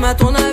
même à ton.